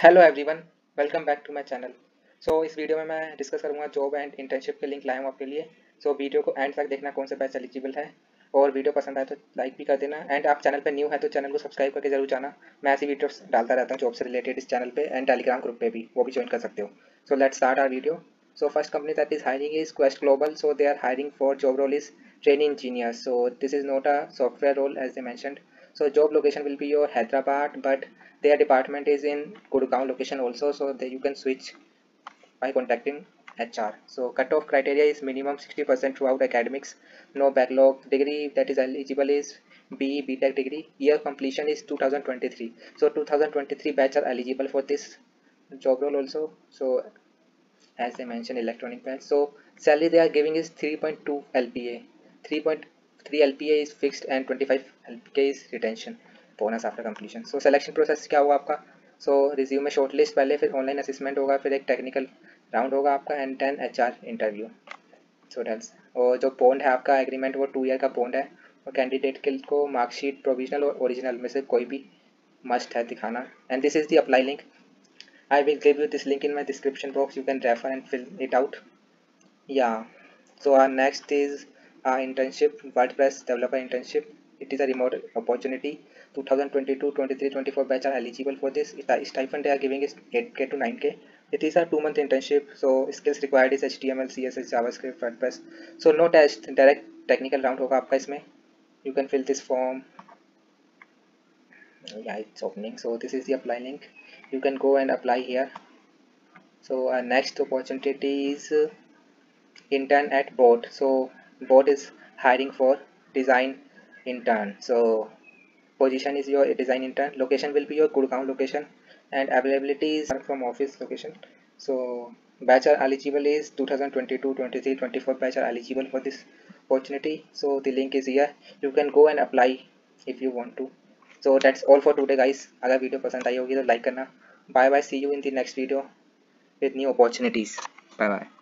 Hello everyone welcome back to my channel so इस video में मैं डिस्कस करूँगा जॉब एंड इंटर्नशिप के लिंक लाया हूँ आपके लिए। सो so, वीडियो को एंड तक देखना कौन सा बैच एलिजिबल है। और वीडियो पसंद आए तो लाइक भी कर देना। एंड आप चैनल पे न्यू है तो चैनल को सब्सक्राइब करके ज़रूर जाना। मैं ऐसी वीडियोस डालता रहता हूँ जॉब से रिलेटेड इस चैनल पर एंड टेलीग्राम ग्रुप पर भी। वो भी ज्वाइन कर सकते हो। So let start our video so first company that is hiring is Quest Global so they are hiring for job role is training engineer so this is not a software role as they mentioned so job location will be your hyderabad but their department is in gurgaon location also so that you can switch by contacting hr so cutoff criteria is minimum 60 percent throughout academics no backlog. Degree that is eligible is be btech degree. Year completion is 2023 so 2023 batch are eligible for this job role also. So as i mentioned electronic batch. So salary they are giving is 3.2 lpa 3. 3 LPA is fixed and 25 LPA is retention bonus after completion. So selection process क्या होगा आपका? So resume shortlist पहले फिर online assessment होगा फिर एक technical round होगा आपका and then HR interview. So that's और जो bond है आपका agreement वो two year का bond है और candidate के को marksheet provisional और original में से कोई भी must है दिखाना and this is the apply link. I will give you this link in my description box. You can refer and fill it out. Yeah. So our next is uh, internship wordpress developer internship. It is a remote opportunity. 2022 23 24 batch are eligible for this. The stipend they are giving is 8k to 9k it is a two month internship so skills required is html css javascript wordpress so no test direct technical round hoga aapka isme. You can fill this form. Yeah it's opening. So this is the apply link. You can go and apply here. So our next opportunity is uh, intern at board. So boat is hiring for design intern so position is your design intern location will be your Gurgaon location and availability is from office location so batch are eligible is 2022 23 24 batch are eligible for this opportunity so the link is here you can go and apply if you want to so that's all for today guys अगर video पसंद आई होगी तो like करना bye bye C you in the next video with new opportunities bye bye